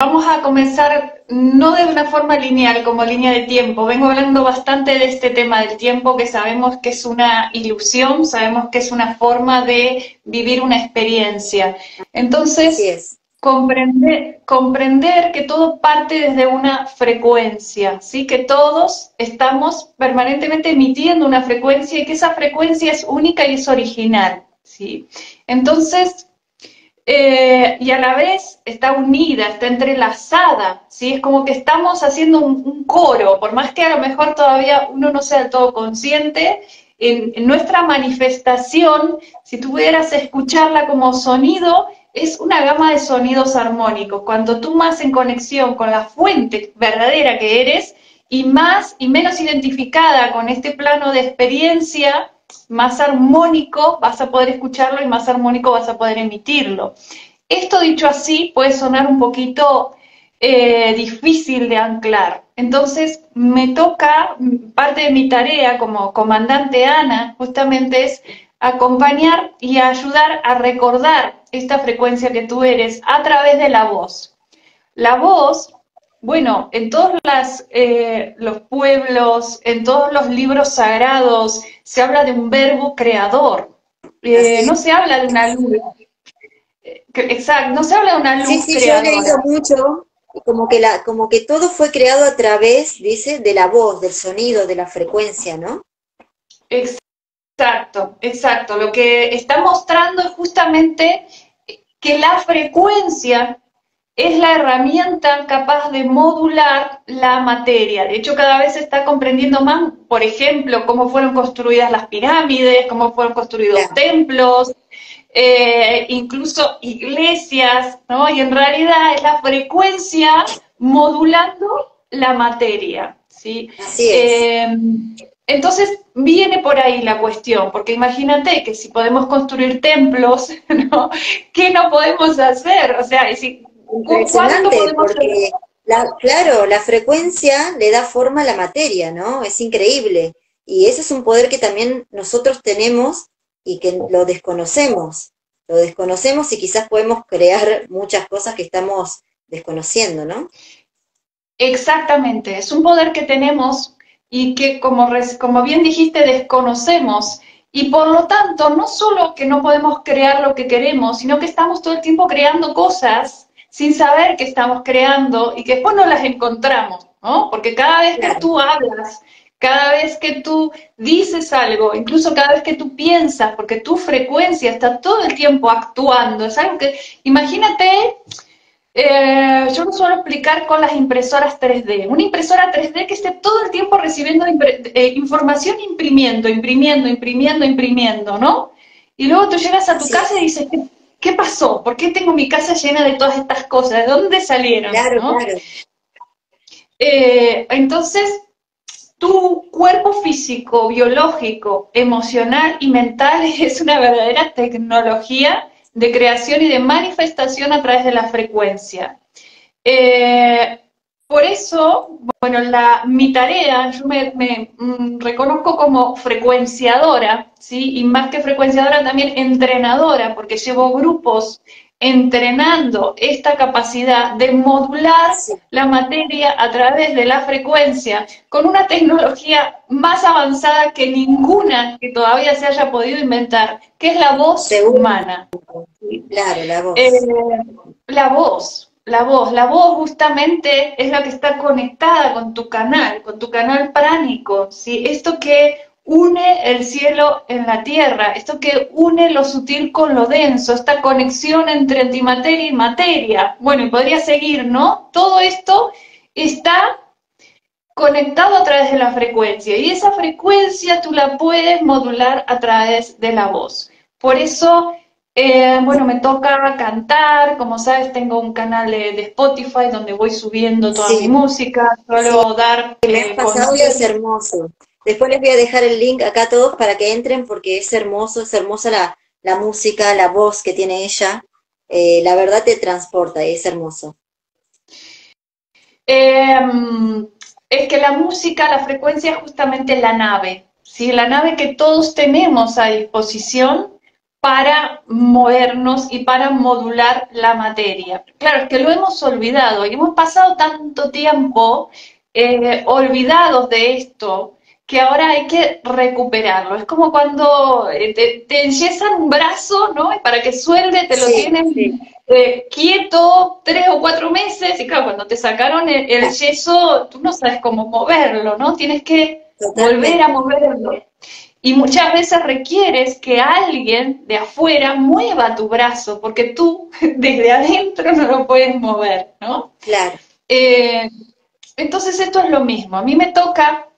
vamos a comenzar no de una forma lineal como línea de tiempo. Vengo hablando bastante de este tema del tiempo que sabemos que es una ilusión, sabemos que es una forma de vivir una experiencia. Entonces, comprender, comprender que todo parte desde una frecuencia, ¿sí? que todos estamos permanentemente emitiendo una frecuencia y que esa frecuencia es única y es original. ¿sí? Entonces, eh, y a la vez está unida, está entrelazada, ¿sí? Es como que estamos haciendo un, coro, por más que a lo mejor todavía uno no sea del todo consciente, en, nuestra manifestación, si tú pudieras escucharla como sonido, es una gama de sonidos armónicos. Cuando tú más en conexión con la fuente verdadera que eres y más y menos identificada con este plano de experiencia, más armónico vas a poder escucharlo y más armónico vas a poder emitirlo. Esto dicho así puede sonar un poquito eh, difícil de anclar. Entonces me toca, parte de mi tarea como comandante Ana, justamente es acompañar y ayudar a recordar esta frecuencia que tú eres a través de la voz. La voz bueno, en todos eh, los pueblos, en todos los libros sagrados, se habla de un verbo creador. Eh, no se habla de una luz. Eh, exacto, no se habla de una luz sí, sí, Yo he leído mucho, como que, la, como que todo fue creado a través, dice, de la voz, del sonido, de la frecuencia, ¿no? Exacto, exacto. Lo que está mostrando es justamente que la frecuencia es la herramienta capaz de modular la materia. De hecho, cada vez se está comprendiendo más, por ejemplo, cómo fueron construidas las pirámides, cómo fueron construidos templos, eh, incluso iglesias, ¿no? Y en realidad es la frecuencia modulando la materia, ¿sí? Así es. Eh, entonces viene por ahí la cuestión, porque imagínate que si podemos construir templos, ¿no? ¿Qué no podemos hacer? O sea, si Impresionante, porque, claro, la frecuencia le da forma a la materia, ¿no? Es increíble. Y ese es un poder que también nosotros tenemos y que lo desconocemos. Lo desconocemos y quizás podemos crear muchas cosas que estamos desconociendo, ¿no? Exactamente, es un poder que tenemos y que, como, como bien dijiste, desconocemos. Y por lo tanto, no solo que no podemos crear lo que queremos, sino que estamos todo el tiempo creando cosas sin saber que estamos creando y que después no las encontramos, ¿no? Porque cada vez que tú hablas, cada vez que tú dices algo, incluso cada vez que tú piensas, porque tu frecuencia está todo el tiempo actuando, es algo que, imagínate, eh, yo lo suelo explicar con las impresoras 3D, una impresora 3D que esté todo el tiempo recibiendo eh, información, imprimiendo, imprimiendo, imprimiendo, imprimiendo, ¿no? Y luego tú llegas a tu casa y dices, ¿qué pasó? ¿Por qué tengo mi casa llena de todas estas cosas? ¿De dónde salieron? Claro, claro. Eh, entonces, tu cuerpo físico, biológico, emocional y mental es una verdadera tecnología de creación y de manifestación a través de la frecuencia. Eh, por eso, bueno, la, mi tarea, yo me, mm, reconozco como frecuenciadora, ¿sí? Y más que frecuenciadora, también entrenadora, porque llevo grupos entrenando esta capacidad de modular la materia a través de la frecuencia con una tecnología más avanzada que ninguna que todavía se haya podido inventar, que es la voz humana. Claro, la voz. Eh, la voz, la voz. La voz justamente es la que está conectada con tu canal, con tu canal pránico, ¿sí? Esto que une el cielo en la tierra, esto que une lo sutil con lo denso, esta conexión entre antimateria y materia. Bueno, y podría seguir, ¿no? Todo esto está conectado a través de la frecuencia y esa frecuencia tú la puedes modular a través de la voz. Por eso eh, bueno, me toca cantar, como sabes, tengo un canal de, Spotify donde voy subiendo toda mi música, solo dar... Me eh, pasado es hermoso. Después les voy a dejar el link acá a todos para que entren porque es hermoso, es hermosa la, música, la voz que tiene ella. Eh, la verdad te transporta y es hermoso. Em, es que la música, la frecuencia es justamente la nave, ¿sí? la nave que todos tenemos a disposición para movernos y para modular la materia. Claro, es que lo hemos olvidado y hemos pasado tanto tiempo eh, olvidados de esto que ahora hay que recuperarlo. Es como cuando eh, te, te un brazo, ¿no? Y para que suelde te lo tienen eh, quieto tres o cuatro meses y claro, cuando te sacaron el, yeso, tú no sabes cómo moverlo, ¿no? Tienes que volver a moverlo. Y muchas veces requieres que alguien de afuera mueva tu brazo, porque tú desde adentro no lo puedes mover, ¿no? Claro. Eh, entonces esto es lo mismo. A mí me toca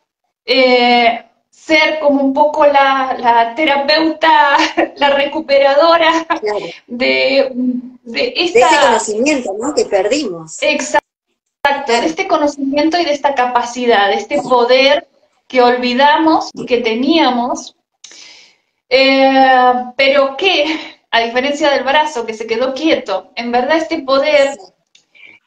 eh, ser como un poco la, terapeuta, la recuperadora de, de, esta... este conocimiento ¿no? que perdimos. Exacto, de este conocimiento y de esta capacidad, de este poder que olvidamos que teníamos, eh, pero que, a diferencia del brazo que se quedó quieto, en verdad este poder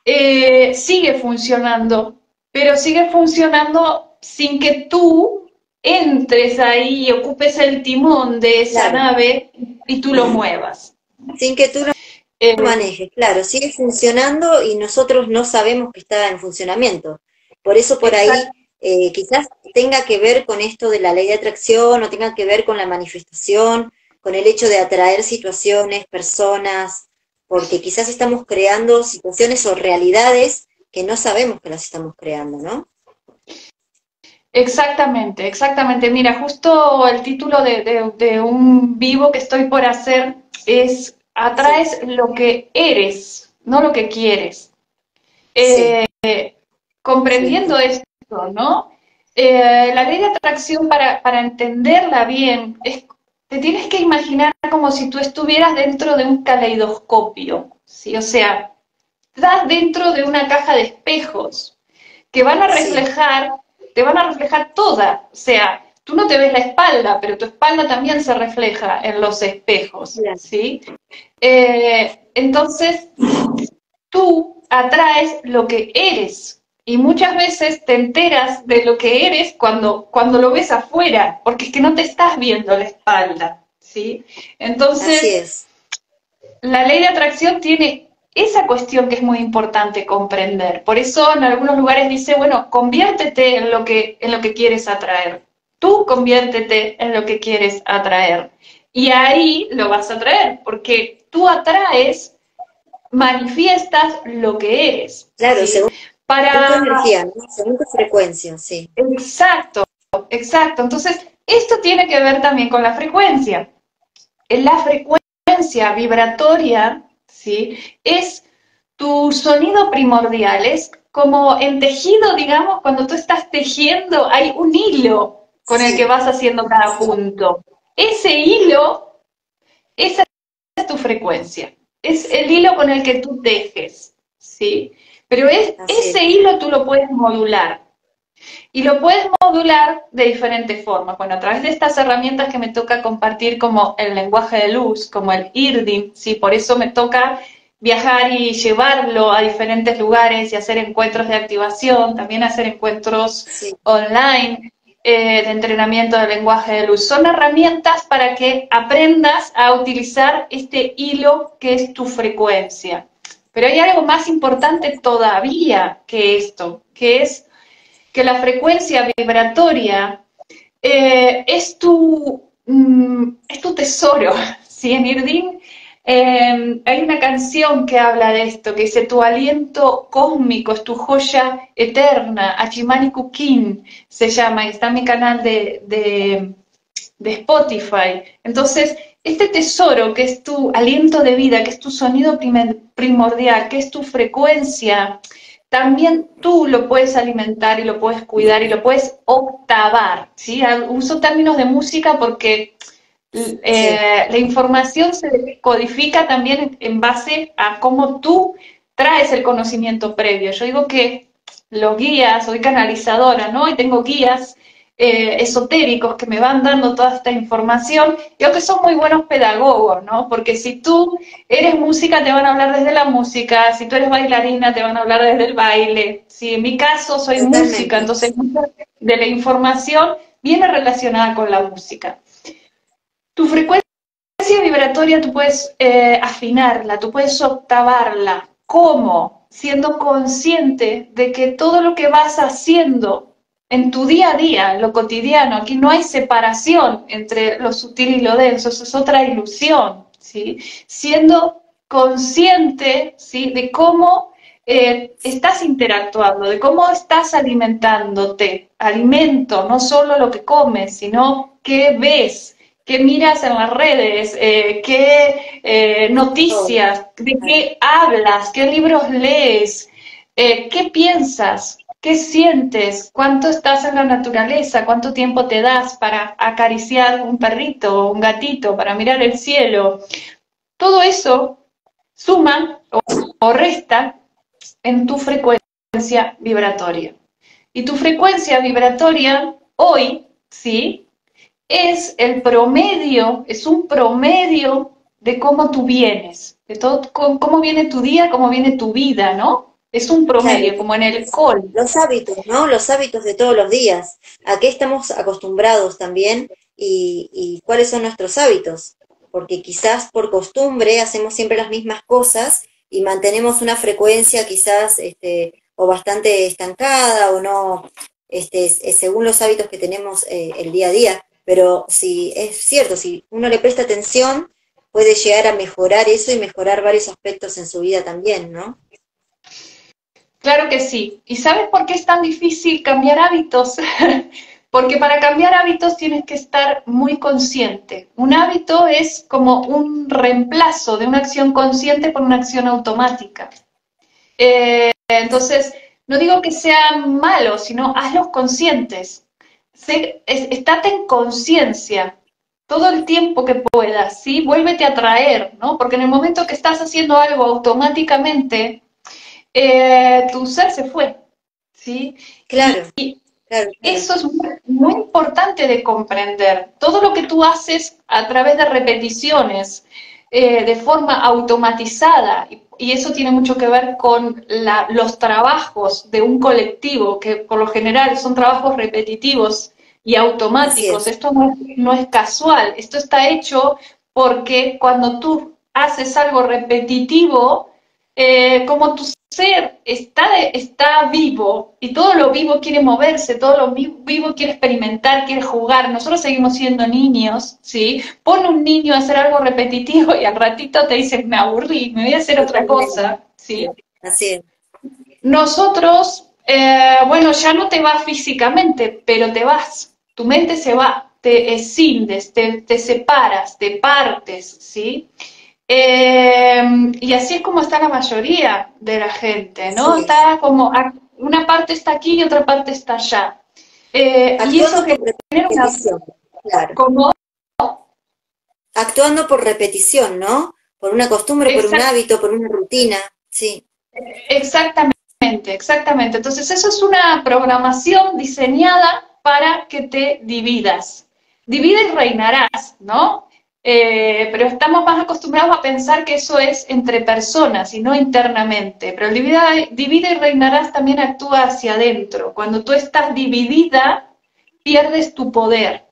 eh, sigue funcionando, pero sigue funcionando sin que tú entres ahí y ocupes el timón de esa nave y tú lo muevas. Sin que tú lo eh, manejes, claro, sigue funcionando y nosotros no sabemos que está en funcionamiento. Por eso por ahí eh, quizás tenga que ver con esto de la ley de atracción o tenga que ver con la manifestación, con el hecho de atraer situaciones, personas, porque quizás estamos creando situaciones o realidades que no sabemos que las estamos creando, ¿no? Exactamente, exactamente. Mira, justo el título de, un vivo que estoy por hacer es atraes lo que eres, no lo que quieres. Eh, comprendiendo esto, ¿no? Eh, la ley de atracción, para, entenderla bien, es, te tienes que imaginar como si tú estuvieras dentro de un caleidoscopio, ¿sí? O sea, estás dentro de una caja de espejos que van a reflejar, te van a reflejar toda, o sea, tú no te ves la espalda, pero tu espalda también se refleja en los espejos, ¿sí? Eh, entonces, tú atraes lo que eres, y muchas veces te enteras de lo que eres cuando, cuando lo ves afuera, porque es que no te estás viendo la espalda, ¿sí? Entonces, la ley de atracción tiene esa cuestión que es muy importante comprender. Por eso en algunos lugares dice, bueno, conviértete en lo que, en lo que quieres atraer. Tú conviértete en lo que quieres atraer. Y ahí lo vas a atraer, porque tú atraes, manifiestas lo que eres. Claro, según para... energía, Según tu frecuencia, sí. Exacto, exacto. Entonces, esto tiene que ver también con la frecuencia. La frecuencia vibratoria, ¿sí? Es tu sonido primordial, es como en tejido, digamos, cuando tú estás tejiendo, hay un hilo con el que vas haciendo cada punto. Ese hilo, esa es tu frecuencia, es el hilo con el que tú tejes, ¿sí? Pero ese hilo tú lo puedes modular. Y lo puedes modular de diferentes formas. Bueno, a través de estas herramientas que me toca compartir como el lenguaje de luz, como el IRDIM, ¿sí? por eso me toca viajar y llevarlo a diferentes lugares y hacer encuentros de activación, también hacer encuentros online eh, de entrenamiento del lenguaje de luz. Son herramientas para que aprendas a utilizar este hilo que es tu frecuencia. Pero hay algo más importante todavía que esto, que es que la frecuencia vibratoria eh, es, tu, mm, es tu tesoro. ¿sí? En Irdin em, hay una canción que habla de esto, que dice, tu aliento cósmico es tu joya eterna, Achimani Kukin se llama, y está en mi canal de, de, de Spotify. Entonces, este tesoro que es tu aliento de vida, que es tu sonido primordial, que es tu frecuencia, también tú lo puedes alimentar y lo puedes cuidar y lo puedes octavar. ¿sí? Uso términos de música porque eh, la información se codifica también en base a cómo tú traes el conocimiento previo. Yo digo que los guías, soy canalizadora, ¿no? Y tengo guías eh, esotéricos que me van dando toda esta información, creo que son muy buenos pedagogos, ¿no? Porque si tú eres música, te van a hablar desde la música, si tú eres bailarina, te van a hablar desde el baile. Si en mi caso soy música, entonces de la información viene relacionada con la música. Tu frecuencia vibratoria tú puedes eh, afinarla, tú puedes octavarla. ¿Cómo? Siendo consciente de que todo lo que vas haciendo en tu día a día, lo cotidiano, aquí no hay separación entre lo sutil y lo denso, eso es otra ilusión, ¿sí? Siendo consciente, ¿sí? De cómo eh, estás interactuando, de cómo estás alimentándote. Alimento, no solo lo que comes, sino qué ves, qué miras en las redes, eh, qué eh, noticias, de qué hablas, qué libros lees, qué piensas, qué sientes, cuánto estás en la naturaleza, cuánto tiempo te das para acariciar un perrito o un gatito, para mirar el cielo. Todo eso suma o resta en tu frecuencia vibratoria. Y tu frecuencia vibratoria hoy, ¿sí? Es el promedio, es un promedio de cómo tú vienes, de todo, cómo viene tu día, cómo viene tu vida, ¿no? Es un promedio, como en el alcohol. Los hábitos, ¿no? Los hábitos de todos los días. ¿A qué estamos acostumbrados también? Y, y cuáles son nuestros hábitos. Porque quizás por costumbre hacemos siempre las mismas cosas y mantenemos una frecuencia quizás este, o bastante estancada o no, este, según los hábitos que tenemos eh, el día a día. Pero si es cierto, si uno le presta atención, puede llegar a mejorar eso y mejorar varios aspectos en su vida también, ¿no? Claro que sí. ¿Y sabes por qué es tan difícil cambiar hábitos? Porque para cambiar hábitos tienes que estar muy consciente. Un hábito es como un reemplazo de una acción consciente por una acción automática. Eh, entonces, no digo que sean malos, sino hazlos conscientes. estate en conciencia todo el tiempo que puedas, ¿sí? Vuélvete a traer, ¿no? Porque en el momento que estás haciendo algo automáticamente, eh, tu ser se fue, ¿sí? Claro. Eso es muy, importante de comprender. Todo lo que tú haces a través de repeticiones, eh, de forma automatizada, y, eso tiene mucho que ver con los trabajos de un colectivo, que por lo general son trabajos repetitivos y automáticos. Esto no es, casual, esto está hecho porque cuando tú haces algo repetitivo, eh, como tú ser está, está vivo y todo lo vivo quiere moverse, todo lo vivo quiere experimentar, quiere jugar. Nosotros seguimos siendo niños, ¿sí? Pone un niño a hacer algo repetitivo y al ratito te dice, me aburrí, me voy a hacer otra cosa, ¿sí? Así es. Nosotros, eh, bueno, ya no te vas físicamente, pero te vas, tu mente se va, te escindes, te, te separas, te partes, ¿sí? Em, y así es como está la mayoría de la gente, ¿no? Está como, una parte está aquí y otra parte está allá. Eh, y eso que claro. Actuando por repetición, ¿no? Por una costumbre, por un hábito, por una rutina, sí. Exactamente, exactamente. Entonces eso es una programación diseñada para que te dividas. Divide y reinarás, ¿no? Eh, pero estamos más acostumbrados a pensar que eso es entre personas y no internamente. Pero el divide, y reinarás también actúa hacia adentro. Cuando tú estás dividida, pierdes tu poder.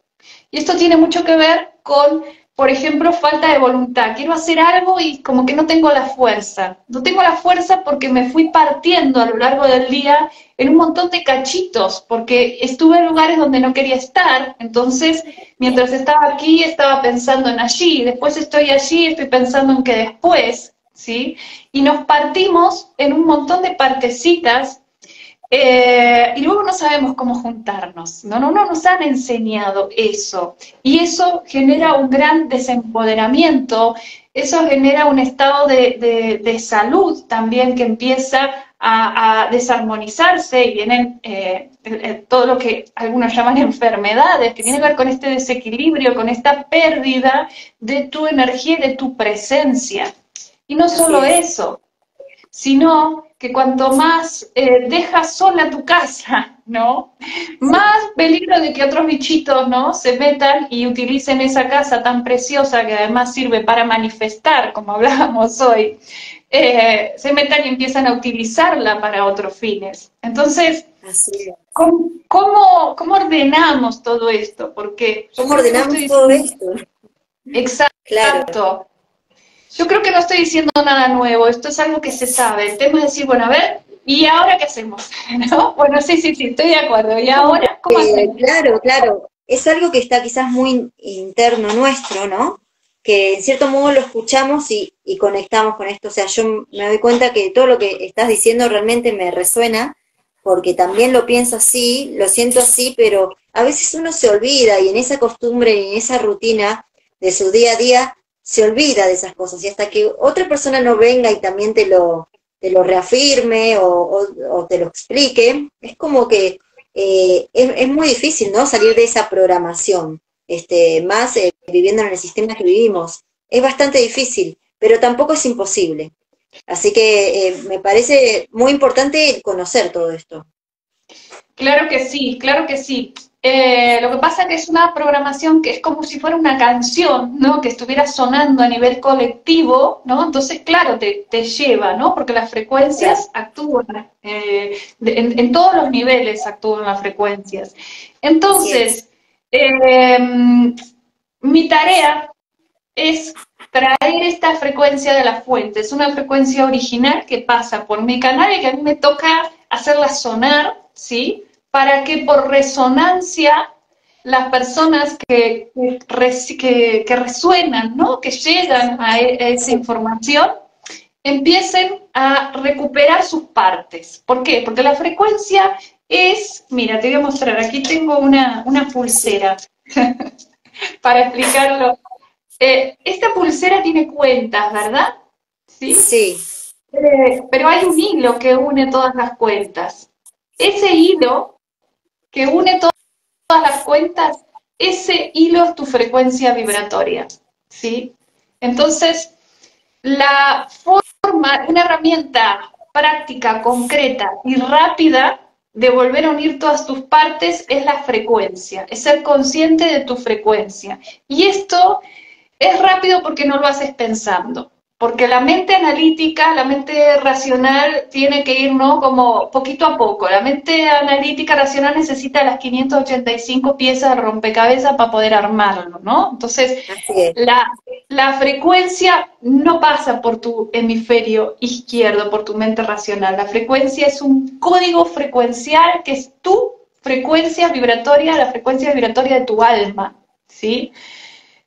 Y esto tiene mucho que ver con por ejemplo, falta de voluntad. Quiero hacer algo y como que no tengo la fuerza. No tengo la fuerza porque me fui partiendo a lo largo del día en un montón de cachitos, porque estuve en lugares donde no quería estar. Entonces, mientras estaba aquí, estaba pensando en allí. Después estoy allí, estoy pensando en que después, ¿sí? Y nos partimos en un montón de partecitas eh, y luego no sabemos cómo juntarnos, ¿no? No, no nos han enseñado eso. Y eso genera un gran desempoderamiento, eso genera un estado de, salud también que empieza a, desarmonizarse y vienen eh, todo lo que algunos llaman enfermedades, que tiene que ver con este desequilibrio, con esta pérdida de tu energía y de tu presencia. Y no solo eso, sino que cuanto más eh, dejas sola tu casa, ¿no? Más peligro de que otros bichitos, ¿no? Se metan y utilicen esa casa tan preciosa que además sirve para manifestar, como hablábamos hoy, eh, se metan y empiezan a utilizarla para otros fines. Entonces, ¿cómo, ordenamos todo esto? Porque ¿Cómo ordenamos todo esto? Exacto. Claro. Yo creo que no estoy diciendo nada nuevo, esto es algo que se sabe. El tema es decir, bueno, a ver, ¿y ahora qué hacemos? ¿No? Bueno, sí, sí, sí, estoy de acuerdo. ¿Y ahora cómo eh, hacemos? Claro, claro. Es algo que está quizás muy interno nuestro, ¿no? Que en cierto modo lo escuchamos y, y conectamos con esto. O sea, yo me doy cuenta que todo lo que estás diciendo realmente me resuena, porque también lo pienso así, lo siento así, pero a veces uno se olvida y en esa costumbre y en esa rutina de su día a día se olvida de esas cosas y hasta que otra persona no venga y también te lo, te lo reafirme o, te lo explique, es como que eh, es, muy difícil, ¿no? Salir de esa programación, este, más eh, viviendo en el sistema que vivimos. Es bastante difícil, pero tampoco es imposible. Así que eh, me parece muy importante conocer todo esto. Claro que sí, claro que sí. Eh, lo que pasa es que es una programación que es como si fuera una canción, ¿no? Que estuviera sonando a nivel colectivo, ¿no? Entonces, claro, te, lleva, ¿no? Porque las frecuencias actúan, eh, en, todos los niveles actúan las frecuencias. Entonces, em, mi tarea es traer esta frecuencia de la fuente. Es una frecuencia original que pasa por mi canal y que a mí me toca hacerla sonar, ¿sí? Para que por resonancia las personas que, que, que, resuenan, ¿no? que llegan a, e, esa información, empiecen a recuperar sus partes. ¿Por qué? Porque la frecuencia es, mira, te voy a mostrar, aquí tengo una, pulsera para explicarlo. Eh, esta pulsera tiene cuentas, ¿verdad? Sí. sí. Eh, pero hay un hilo que une todas las cuentas. Ese hilo que une todas las cuentas, ese hilo es tu frecuencia vibratoria, ¿sí? Entonces, la forma, una herramienta práctica, concreta y rápida de volver a unir todas tus partes es la frecuencia, es ser consciente de tu frecuencia. Y esto es rápido porque no lo haces pensando porque la mente analítica, la mente racional tiene que ir, ¿no? Como poquito a poco. La mente analítica racional necesita las 585 piezas de rompecabezas para poder armarlo, ¿no? Entonces, la, la frecuencia no pasa por tu hemisferio izquierdo, por tu mente racional. La frecuencia es un código frecuencial que es tu frecuencia vibratoria, la frecuencia vibratoria de tu alma, ¿sí?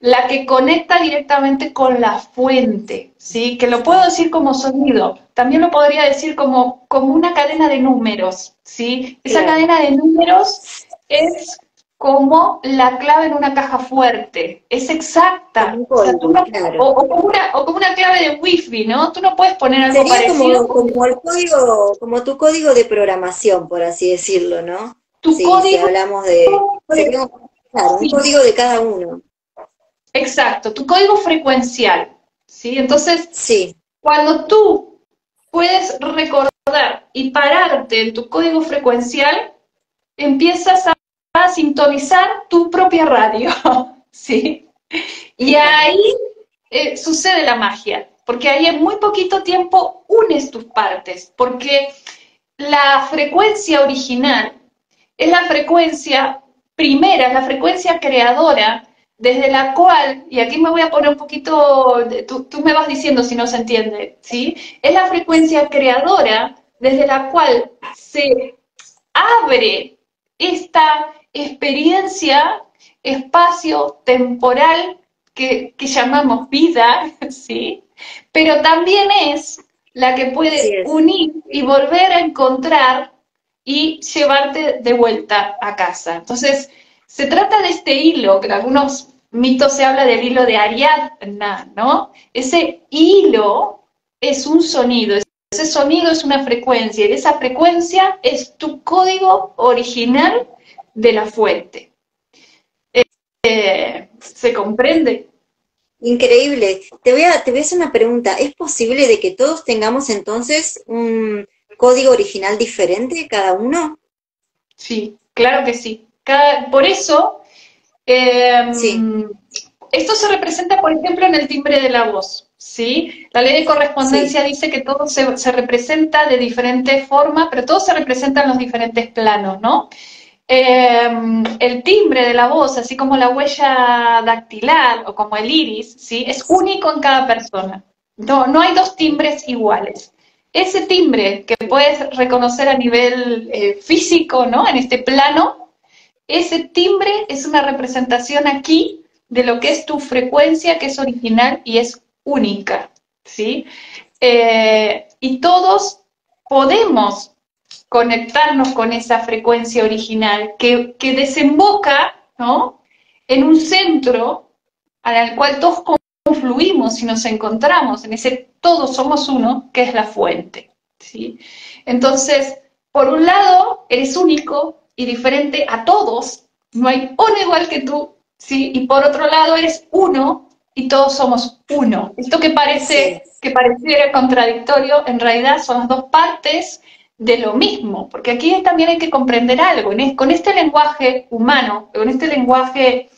La que conecta directamente con la fuente, ¿sí? Que lo puedo decir como sonido, también lo podría decir como, como una cadena de números, ¿sí? Esa cadena de números es como la clave en una caja fuerte, es exacta. o, como una, clave de wifi, ¿no? Tú no puedes poner algo Sería Como, como, el código, como tu código de programación, por así decirlo, ¿no? Tu sí, código, si hablamos de... claro, un código de cada uno. Exacto, tu código frecuencial, ¿sí? Entonces, sí. cuando tú puedes recordar y pararte en tu código frecuencial, empiezas a, sintonizar tu propia radio, ¿sí? Y ahí eh, sucede la magia, porque ahí en muy poquito tiempo unes tus partes, porque la frecuencia original es la frecuencia primera, es la frecuencia creadora desde la cual, y aquí me voy a poner un poquito, tú, tú, me vas diciendo si no se entiende, ¿sí? Es la frecuencia creadora desde la cual se abre esta experiencia espacio-temporal que, que, llamamos vida, ¿sí? Pero también es la que puede unir y volver a encontrar y llevarte de vuelta a casa. Entonces, se trata de este hilo, que en algunos mitos se habla del hilo de Ariadna, ¿no? Ese hilo es un sonido, ese sonido es una frecuencia, y esa frecuencia es tu código original de la fuente. Eh, ¿Se comprende? Increíble. Te voy, a, te voy a hacer una pregunta. ¿Es posible de que todos tengamos entonces un código original diferente cada uno? Sí, claro que sí por eso, em, esto se representa, por ejemplo, en el timbre de la voz. ¿sí? La ley de correspondencia dice que todo se, representa de diferente forma, pero todo se representa en los diferentes planos, ¿no? Em, el timbre de la voz, así como la huella dactilar o como el iris, ¿sí? es único en cada persona. No, no hay dos timbres iguales. Ese timbre que puedes reconocer a nivel eh, físico, ¿no? En este plano, ese timbre es una representación aquí de lo que es tu frecuencia, que es original y es única, ¿sí? Eh, y todos podemos conectarnos con esa frecuencia original que, desemboca ¿no? en un centro al cual todos confluimos y nos encontramos, en ese todos somos uno, que es la fuente. ¿sí? Entonces, por un lado, eres único y diferente a todos, no hay uno igual que tú, ¿sí? y por otro lado, eres uno y todos somos uno. Esto que parece que pareciera contradictorio, en realidad son las dos partes de lo mismo, porque aquí también hay que comprender algo, con este lenguaje humano, con este lenguaje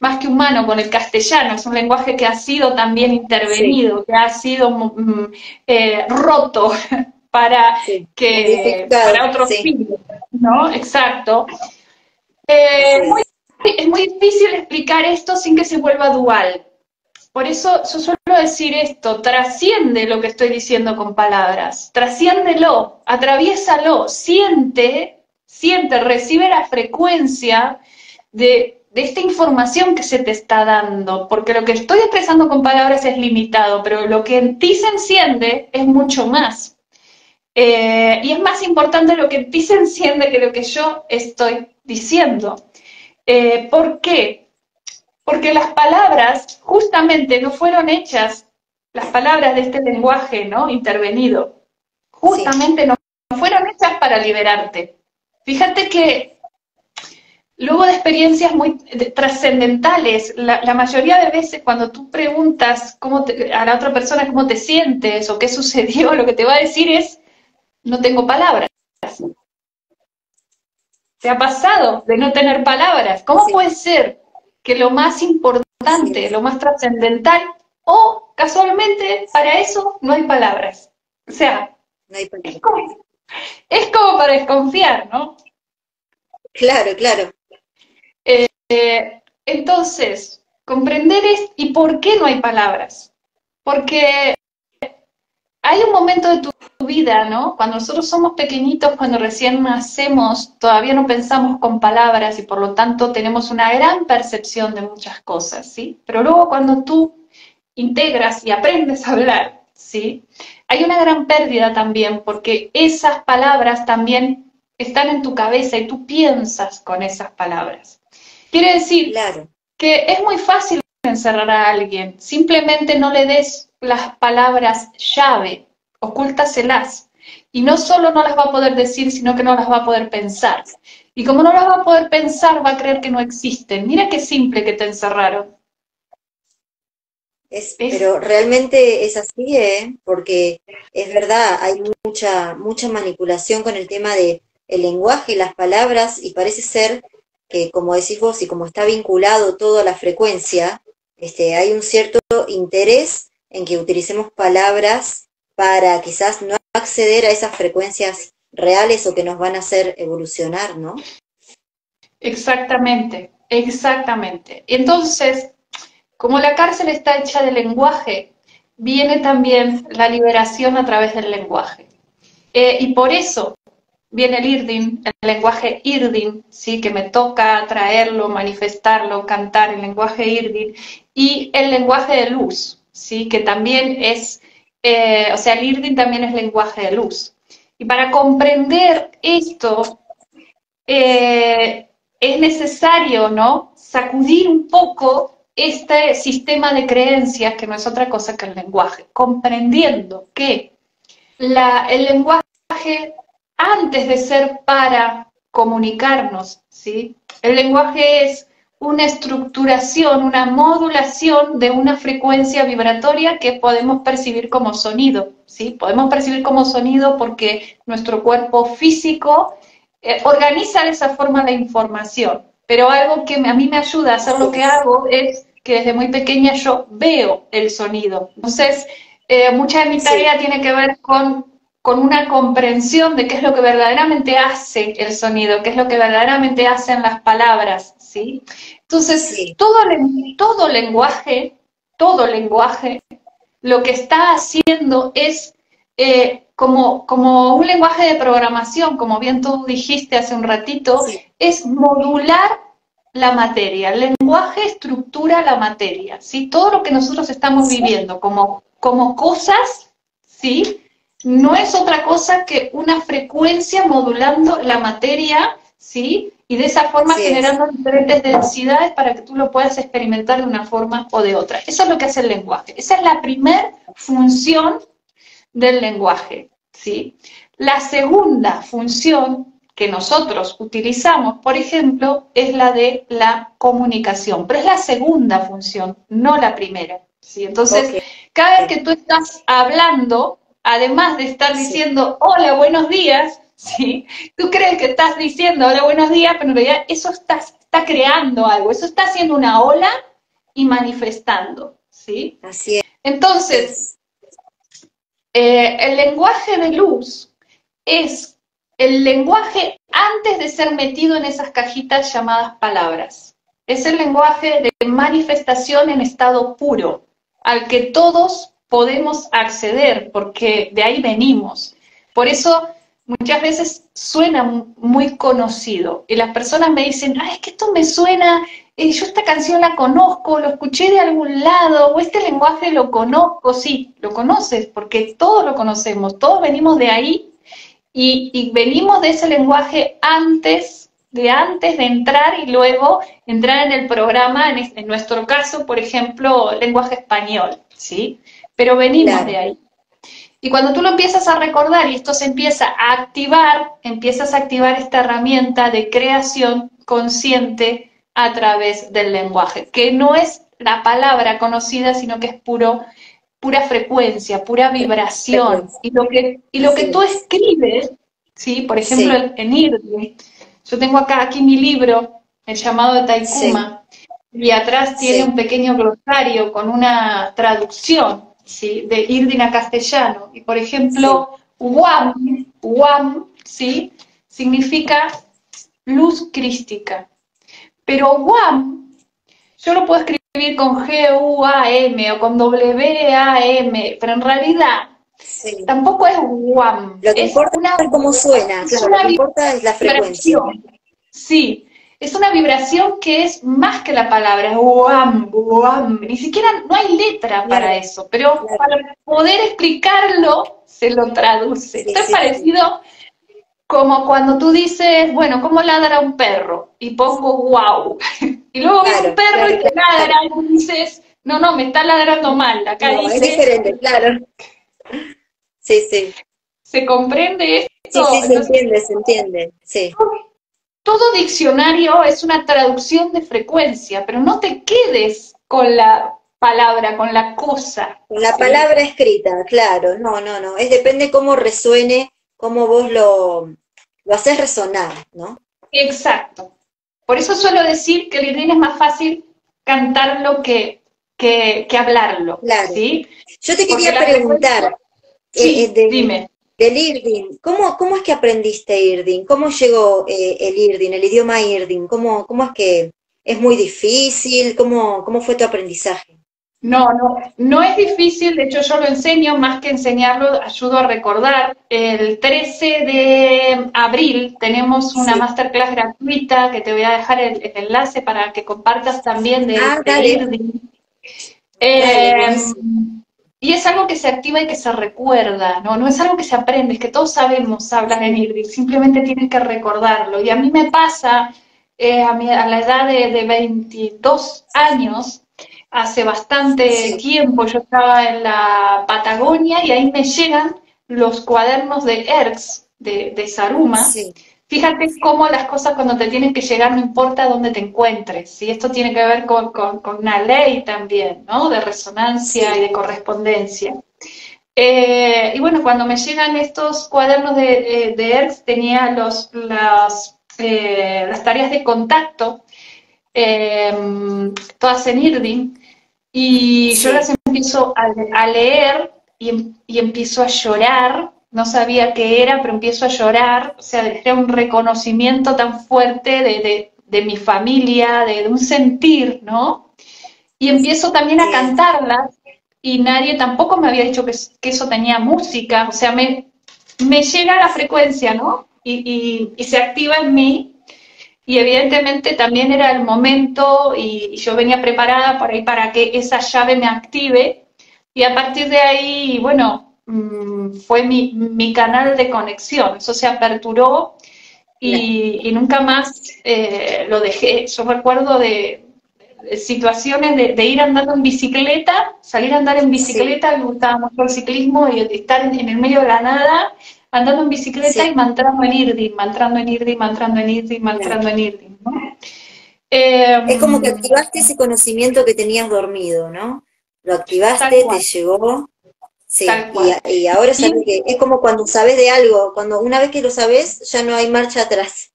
más que humano, con el castellano, es un lenguaje que ha sido también intervenido, que ha sido mm, mm, eh, roto para que para otros fines, ¿no? Exacto. Eh, es muy difícil explicar esto sin que se vuelva dual. Por eso yo suelo decir esto, trasciende lo que estoy diciendo con palabras, trasciéndelo, atraviésalo, siente, siente, recibe la frecuencia de, esta información que se te está dando, porque lo que estoy expresando con palabras es limitado, pero lo que en ti se enciende es mucho más. Eh, y es más importante lo que ti se enciende que lo que yo estoy diciendo. Eh, ¿Por qué? Porque las palabras justamente no fueron hechas, las palabras de este lenguaje, ¿no? Intervenido, justamente no fueron hechas para liberarte. Fíjate que luego de experiencias muy trascendentales, la, mayoría de veces cuando tú preguntas cómo a la otra persona cómo te sientes o qué sucedió, lo que te va a decir es, no tengo palabras. ¿Te ha pasado de no tener palabras? ¿Cómo puede ser que lo más importante, lo más trascendental, o casualmente para eso no hay palabras. O sea, Es, como, para desconfiar, ¿no? Claro, claro. Eh, entonces, comprender es, ¿y por qué no hay palabras? Porque hay un momento de tu vida, ¿no? Cuando nosotros somos pequeñitos, cuando recién nacemos, todavía no pensamos con palabras y por lo tanto tenemos una gran percepción de muchas cosas, ¿sí? Pero luego cuando tú integras y aprendes a hablar, ¿sí? Hay una gran pérdida también porque esas palabras también están en tu cabeza y tú piensas con esas palabras. Quiere decir que es muy fácil encerrar a alguien, simplemente no le des las palabras llave, ocúltaselas. Y no solo no las va a poder decir, sino que no las va a poder pensar. Y como no las va a poder pensar, va a creer que no existen. Mira qué simple que te encerraron. Es, pero realmente es así, ¿eh? porque es verdad, hay mucha, mucha manipulación con el tema de el lenguaje y las palabras, y parece ser que, como decís vos, y como está vinculado todo a la frecuencia, este, hay un cierto interés en que utilicemos palabras para quizás no acceder a esas frecuencias reales o que nos van a hacer evolucionar, ¿no? Exactamente, exactamente. Entonces, como la cárcel está hecha de lenguaje, viene también la liberación a través del lenguaje. Eh, y por eso viene el irdin, el lenguaje irdin, ¿sí? que me toca traerlo, manifestarlo, cantar el lenguaje irdin, y el lenguaje de luz, ¿sí? que también es eh, o sea, el IRDIN también es lenguaje de luz. Y para comprender esto, eh, es necesario, ¿no? Sacudir un poco este sistema de creencias, que no es otra cosa que el lenguaje, comprendiendo que el lenguaje, antes de ser para comunicarnos, ¿sí? El lenguaje es una estructuración, una modulación de una frecuencia vibratoria que podemos percibir como sonido, ¿sí? Podemos percibir como sonido porque nuestro cuerpo físico eh, organiza de esa forma la información, pero algo que a mí me ayuda a hacer lo que hago es que desde muy pequeña yo veo el sonido. Entonces, eh, mucha de mi tarea tiene que ver con con una comprensión de qué es lo que verdaderamente hace el sonido, qué es lo que verdaderamente hacen las palabras, ¿sí? Entonces, todo, todo lenguaje, todo lenguaje, lo que está haciendo es eh, como, como un lenguaje de programación, como bien tú dijiste hace un ratito, es modular la materia. El lenguaje estructura la materia, ¿sí? Todo lo que nosotros estamos viviendo como, como cosas, ¿sí? No es otra cosa que una frecuencia modulando la materia, ¿sí? Y de esa forma generando diferentes densidades para que tú lo puedas experimentar de una forma o de otra. Eso es lo que hace el lenguaje. Esa es la primera función del lenguaje, ¿sí? La segunda función que nosotros utilizamos, por ejemplo, es la de la comunicación, pero es la segunda función, no la primera. ¿sí? Entonces, cada vez que tú estás hablando, además de estar diciendo hola, buenos días, ¿sí? tú crees que estás diciendo hola, buenos días, pero en realidad eso está, está creando algo, eso está haciendo una ola y manifestando. ¿sí? Así es. Entonces, eh, el lenguaje de luz es el lenguaje antes de ser metido en esas cajitas llamadas palabras. Es el lenguaje de manifestación en estado puro, al que todos podemos acceder, porque de ahí venimos. Por eso muchas veces suena muy conocido y las personas me dicen, ay, es que esto me suena, eh, yo esta canción la conozco, lo escuché de algún lado, o este lenguaje lo conozco, sí, lo conoces, porque todos lo conocemos, todos venimos de ahí y, venimos de ese lenguaje antes de antes de entrar y luego entrar en el programa, en, nuestro caso, por ejemplo, lenguaje español, ¿sí? Pero venimos de ahí. Y cuando tú lo empiezas a recordar y esto se empieza a activar, empiezas a activar esta herramienta de creación consciente a través del lenguaje, que no es la palabra conocida, sino que es puro pura frecuencia, pura vibración. Y lo que, y lo que tú escribes, ¿sí? por ejemplo, en IRDI, yo tengo acá aquí mi libro, El llamado de Taikuma, y atrás tiene un pequeño glosario con una traducción ¿sí? de IRDIN a castellano. Y por ejemplo, WAM, WAM, ¿sí? significa luz crística. Pero WAM, yo lo puedo escribir con G-U-A-M o con W-A-M, pero en realidad tampoco es WAM. Lo que importa es cómo suena, lo que importa es la frecuencia. Sí, es una vibración que es más que la palabra, WAM, WAM. Ni siquiera, no hay letra para eso, pero para poder explicarlo, se lo traduce. Esto es parecido como cuando tú dices, bueno, ¿cómo ladra un perro? Y pongo wow. Y luego ves un perro y te ladra y dices, no, no, me está ladrando mal. Acá dice, es diferente, claro. Sí, sí. ¿Se comprende esto? Sí, sí, se entiende, se entiende, sí. Todo diccionario es una traducción de frecuencia, pero no te quedes con la palabra, con la cosa. Con la palabra escrita, claro, no, no, no, es depende cómo resuene, cómo vos lo, lo haces resonar, ¿no? Exacto. Por eso suelo decir que el es más fácil cantarlo que, que, hablarlo. ¿sí? Yo te quería preguntar, eh, eh, dime. Del irdín, ¿cómo, ¿cómo es que aprendiste irdín? ¿Cómo llegó eh, el irdín, el idioma irdín? ¿Cómo, ¿Cómo es que es muy difícil? ¿Cómo, ¿Cómo fue tu aprendizaje? No, no, no es difícil, de hecho yo lo enseño, más que enseñarlo, ayudo a recordar. El 13 de abril tenemos una masterclass gratuita que te voy a dejar el, enlace para que compartas también de, ah, eh, y es algo que se activa y que se recuerda, ¿no? No es algo que se aprende, es que todos sabemos hablar en IRDIN, simplemente tienes que recordarlo. Y a mí me pasa, eh, a, a, la edad de, de 22 años, hace bastante tiempo yo estaba en la Patagonia y ahí me llegan los cuadernos de Erx, de, de Saruma. Fíjate cómo las cosas cuando te tienen que llegar no importa dónde te encuentres. Y esto tiene que ver con, una ley también, ¿no? De resonancia y de correspondencia. Eh, y bueno, cuando me llegan estos cuadernos de, de, tenía los, las, eh, las tareas de contacto, eh, todas en IRDIN, y yo las empiezo a, leer y, empiezo a llorar no sabía qué era, pero empiezo a llorar, o sea, era un reconocimiento tan fuerte de, de, mi familia, de, un sentir, ¿no? Y empiezo también a cantarlas y nadie tampoco me había dicho que, que eso tenía música, o sea, me, me llega la frecuencia, ¿no? Y, y, se activa en mí. Y evidentemente también era el momento y, yo venía preparada por ahí para que esa llave me active. Y a partir de ahí, bueno, mm, fue mi, mi canal de conexión. Eso se aperturó y, y nunca más eh, lo dejé. Yo recuerdo de, situaciones de, ir andando en bicicleta, salir a andar en bicicleta, me gustaba mucho el ciclismo y estar en, el medio de la nada, andando en bicicleta y mantrando en Irdi, mantrando en Irdi, mantrando en Irdi, mantrando en Irdi. es como que em, activaste ese conocimiento que tenías dormido, ¿no? Lo activaste, te llegó. Sí, y, y, ahora que es como cuando sabes de algo, cuando una vez que lo sabes, ya no hay marcha atrás.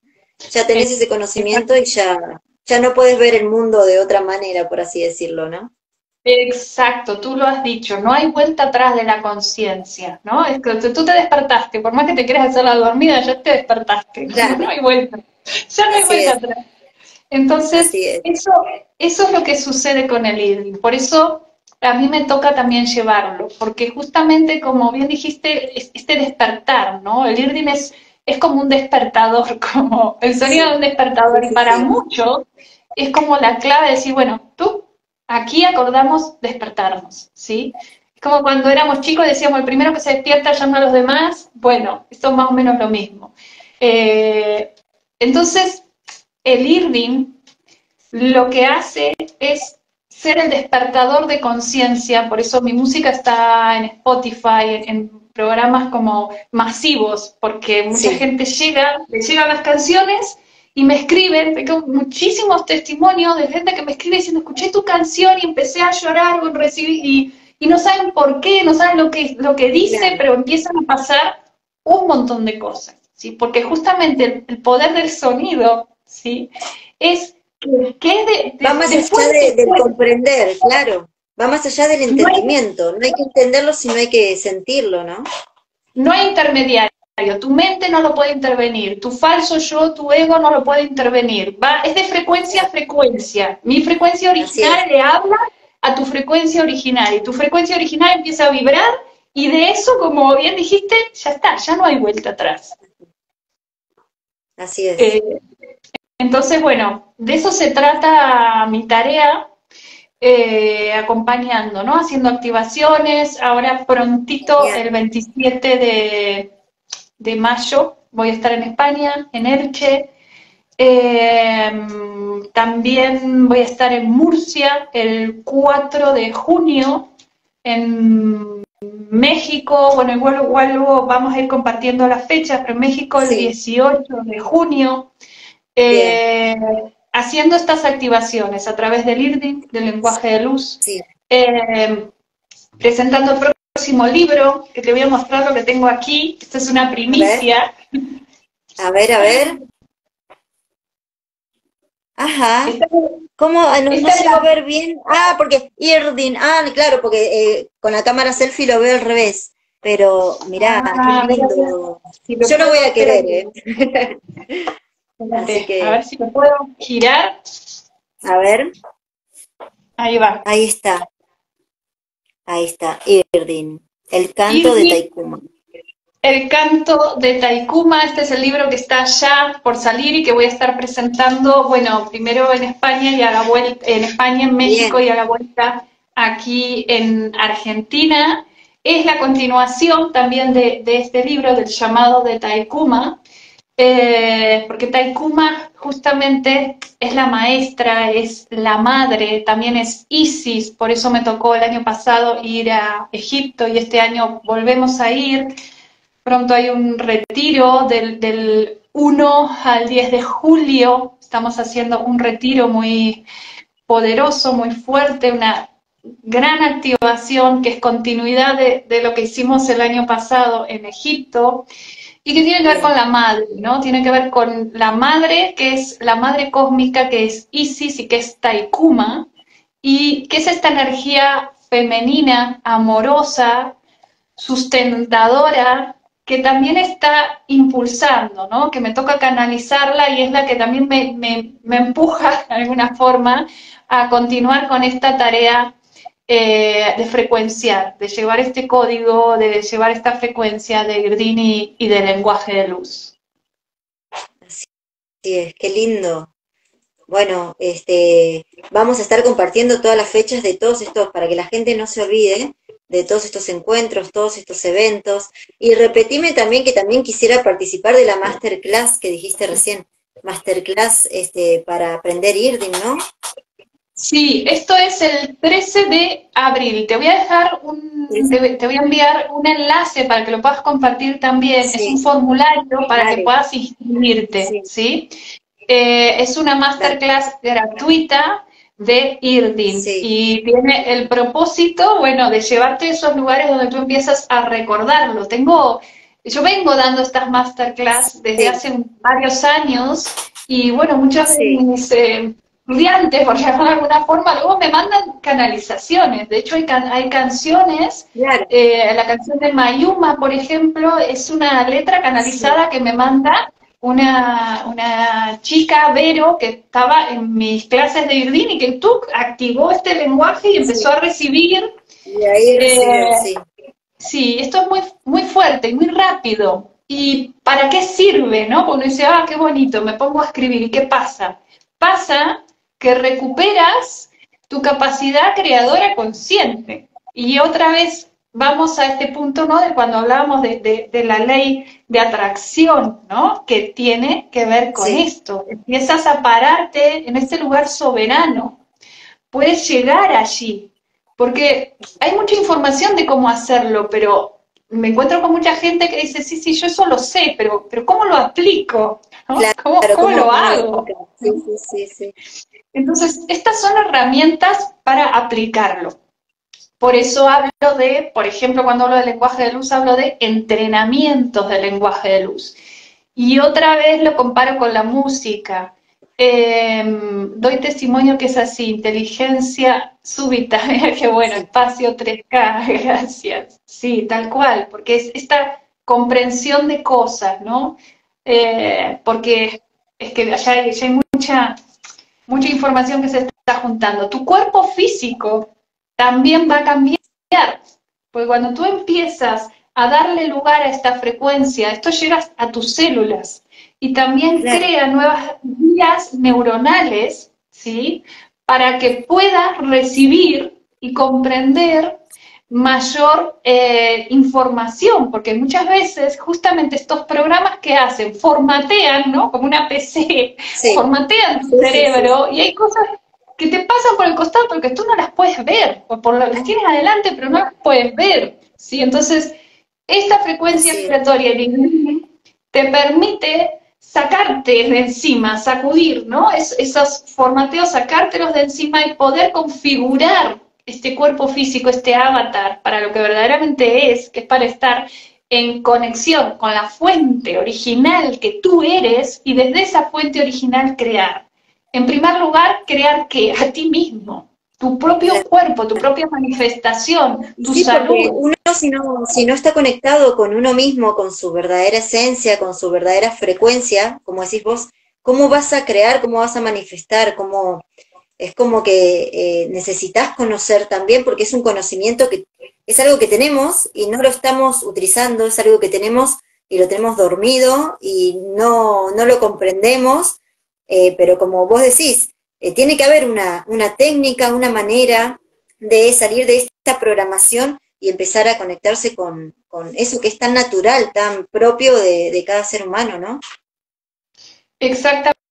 Ya tenés ese conocimiento y ya, ya no puedes ver el mundo de otra manera, por así decirlo, ¿no? Exacto, tú lo has dicho, no hay vuelta atrás de la conciencia, ¿no? Es que tú te despertaste, por más que te quieras hacer la dormida, ya te despertaste, no hay vuelta, ya no hay vuelta atrás. Entonces, eso, eso es lo que sucede con el IRDIN, por eso a mí me toca también llevarlo, porque justamente como bien dijiste, este despertar, ¿no? El IRDIN es es como un despertador, como el sonido de un despertador. y para muchos es como la clave de decir, bueno, tú, aquí acordamos despertarnos, ¿sí? Es como cuando éramos chicos decíamos, el primero que se despierta llama a los demás. Bueno, esto es más o menos lo mismo. Eh, entonces, el IRDIM lo que hace es ser el despertador de conciencia, por eso mi música está en Spotify, en programas como masivos, porque mucha gente llega, le llegan las canciones y me escriben, tengo muchísimos testimonios de gente que me escribe diciendo, escuché tu canción y empecé a llorar o recibir, y, y no saben por qué, no saben lo que, lo que dice, pero empiezan a pasar un montón de cosas, ¿sí? Porque justamente el, poder del sonido, ¿sí? Es que, de, de, Va más allá de comprender, claro. Va más allá del entendimiento, no hay, que entenderlo, sino hay que sentirlo, ¿no? No hay intermediario, tu mente no lo puede intervenir, tu falso yo, tu ego no lo puede intervenir, va, es de frecuencia a frecuencia, mi frecuencia original le habla a tu frecuencia original. Y tu frecuencia original empieza a vibrar y de eso, como bien dijiste, ya está, ya no hay vuelta atrás. Así es. Eh, entonces, bueno, de eso se trata mi tarea eh, acompañando, ¿no? Haciendo activaciones. Ahora prontito, el 27 de, mayo, voy a estar en España, en Elche. Em, también voy a estar en Murcia el 4 de junio, en México, bueno, igual, igual luego vamos a ir compartiendo las fechas, pero en México el 18 de junio. Eh, haciendo estas activaciones a través del IRDIN, del lenguaje de luz, eh, presentando el próximo libro, que te voy a mostrar lo que tengo aquí. Esta es una primicia. A ver, a ver. Ajá. ¿Cómo? Ah, no, se va a ver bien. Ah, porque IRDIN. Ah, claro, porque eh, con la cámara selfie lo veo al revés. Pero mirá, ah, qué lindo. Yo no voy a querer, ¿eh? A ver si lo puedo girar. A ver. Ahí va. Ahí está. Ahí está. Irdin. El canto de Taikuma. El canto de Taikuma, este es el libro que está ya por salir y que voy a estar presentando, bueno, primero en España y a la vuelta, en España, en México y a la vuelta aquí en Argentina. Es la continuación también de, de este libro, del llamado de Taikuma, eh, porque Taikuma justamente es la maestra, es la madre, también es Isis, por eso me tocó el año pasado ir a Egipto y este año volvemos a ir. Pronto hay un retiro del, del 1 al 10 de julio, estamos haciendo un retiro muy poderoso, muy fuerte, una gran activación que es continuidad de, de lo que hicimos el año pasado en Egipto y que tiene que ver con la madre, ¿no? Tiene que ver con la madre, que es la madre cósmica, que es Isis y que es Taikuma, y que es esta energía femenina, amorosa, sustentadora, que también está impulsando, ¿no? Que me toca canalizarla y es la que también me, me, empuja de alguna forma a continuar con esta tarea eh, de frecuenciar, de llevar este código, de llevar esta frecuencia de Irdini y de lenguaje de luz. Así es, qué lindo. Bueno, este, vamos a estar compartiendo todas las fechas de todos estos para que la gente no se olvide de todos estos encuentros, todos estos eventos. Y repetime también que también quisiera participar de la masterclass que dijiste recién, masterclass este, para aprender IRDIN, ¿no? Sí, esto es el 13 de abril. Te voy a dejar un, te, voy a enviar un enlace para que lo puedas compartir también. Es un formulario para que puedas inscribirte, ¿sí? Eh, es una masterclass gratuita de Irdin. Y tiene el propósito, bueno, de llevarte a esos lugares donde tú empiezas a recordarlo. Tengo, yo vengo dando estas masterclass desde hace varios años y bueno, muchos de mis eh, estudiantes, por llamarlo de alguna forma, luego me mandan canalizaciones. De hecho, hay, hay canciones, eh, la canción de Mayuma, por ejemplo, es una letra canalizada que me manda una, una chica, Vero, que estaba en mis clases de Irdin y que tú activó este lenguaje y empezó a recibir. Y ahí eh, sí. sí, esto es muy, muy fuerte y muy rápido. ¿Y para qué sirve, no? Porque uno dice, ah, qué bonito, me pongo a escribir. ¿Y qué pasa? Pasa que recuperas tu capacidad creadora consciente. Y otra vez vamos a este punto, ¿no? De cuando hablábamos de, la ley de atracción, ¿no? Que tiene que ver con esto. Empiezas a pararte en este lugar soberano. Puedes llegar allí, porque hay mucha información de cómo hacerlo, pero me encuentro con mucha gente que dice, sí, sí, yo eso lo sé, pero, pero ¿cómo lo aplico? ¿Cómo, ¿cómo, lo hago? Sí, sí, sí, Entonces, estas son herramientas para aplicarlo. Por eso hablo de, por ejemplo, cuando hablo de lenguaje de luz, hablo de entrenamientos de lenguaje de luz. Y otra vez lo comparo con la música. Em, doy testimonio que es así, inteligencia súbita, qué bueno, espacio 3K, gracias. Sí, tal cual, porque es esta comprensión de cosas, ¿no? Eh, porque es que allá hay, hay mucha, mucha información que se está juntando. Tu cuerpo físico también va a cambiar. Porque cuando tú empiezas a darle lugar a esta frecuencia, esto llega a tus células y también crea nuevas vías neuronales, ¿sí? Para que puedas recibir y comprender mayor eh, información, porque muchas veces justamente estos programas que hacen, formatean, ¿no? Como una PC, formatean tu cerebro y hay cosas que te pasan por el costado porque tú no las puedes ver, o por las tienes adelante, pero no las puedes ver, ¿sí? Entonces, esta frecuencia vibratoria te permite sacarte de encima, sacudir, ¿no? Es, esos formateos, sacártelos de encima y poder configurar este cuerpo físico, este avatar, para lo que verdaderamente es, que es para estar en conexión con la fuente original que tú eres y desde esa fuente original crear. En primer lugar, crear que a ti mismo, tu propio cuerpo, tu propia manifestación, tu salud. Uno si no, si no está conectado con uno mismo, con su verdadera esencia, con su verdadera frecuencia, como decís vos, ¿cómo vas a crear, cómo vas a manifestar? Cómo, es como que eh, necesitas conocer también, porque es un conocimiento que es algo que tenemos y no lo estamos utilizando, es algo que tenemos y lo tenemos dormido y no, no lo comprendemos eh, pero como vos decís, eh, tiene que haber una, técnica, una manera de salir de esta programación y empezar a conectarse con, eso que es tan natural, tan propio de, cada ser humano, ¿no? Exactamente.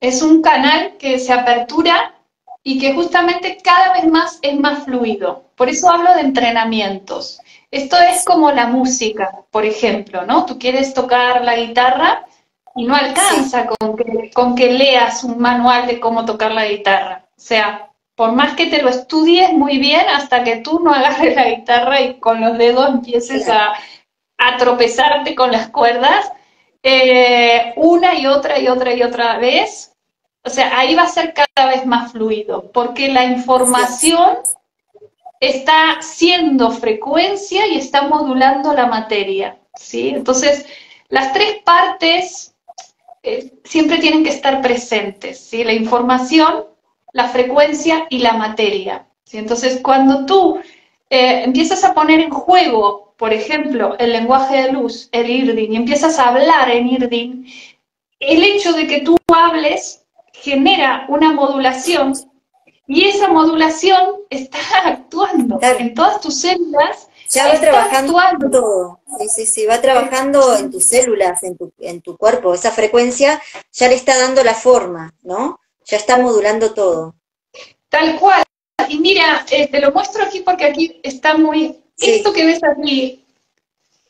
Es un canal que se apertura y que justamente cada vez más es más fluido. Por eso hablo de entrenamientos. Esto es como la música, por ejemplo, ¿no? Tú quieres tocar la guitarra y no alcanza con, que, con que leas un manual de cómo tocar la guitarra. O sea, por más que te lo estudies muy bien, hasta que tú no agarres la guitarra y con los dedos empieces a, tropezarte con las cuerdas, eh, una y otra y otra y otra vez, o sea, ahí va a ser cada vez más fluido, porque la información está siendo frecuencia y está modulando la materia. ¿sí? Entonces, las tres partes eh, siempre tienen que estar presentes, ¿sí? La información, la frecuencia y la materia. ¿sí? Entonces, cuando tú eh, empiezas a poner en juego, por ejemplo, el lenguaje de luz, el IRDIN, y empiezas a hablar en IRDIN, el hecho de que tú hables genera una modulación y esa modulación está actuando en todas tus células. Ya va trabajando todo. Sí, sí, sí, va trabajando en tus células, en tu, en tu cuerpo. Esa frecuencia ya le está dando la forma, ¿no? Ya está modulando todo. Tal cual. Y mira, eh, te lo muestro aquí porque aquí está muy... Esto que ves aquí,